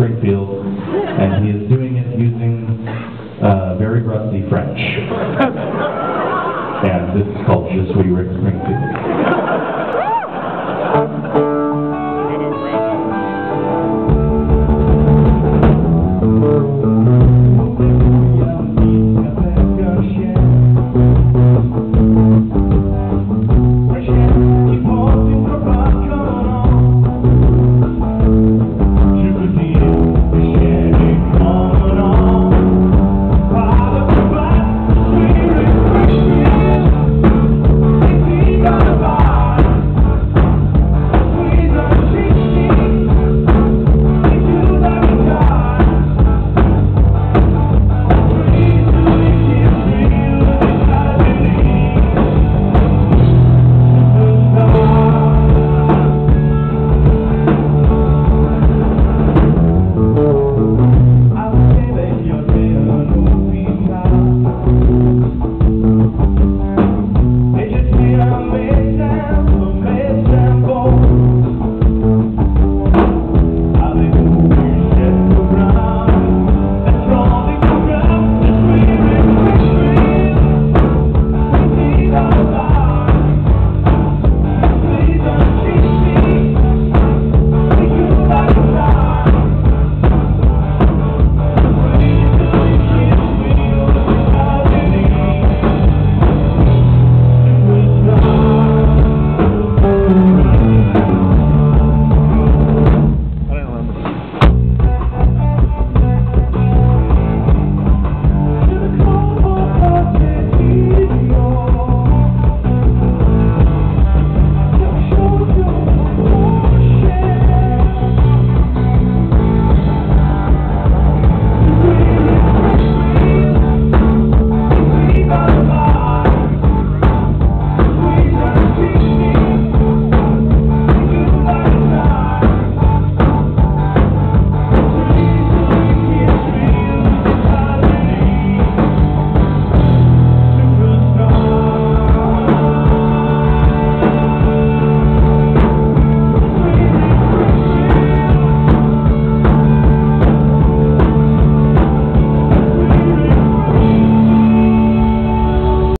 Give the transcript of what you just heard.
Springfield, and he is doing it using uh, very rusty French. And this is called Je suis Rick Springfield.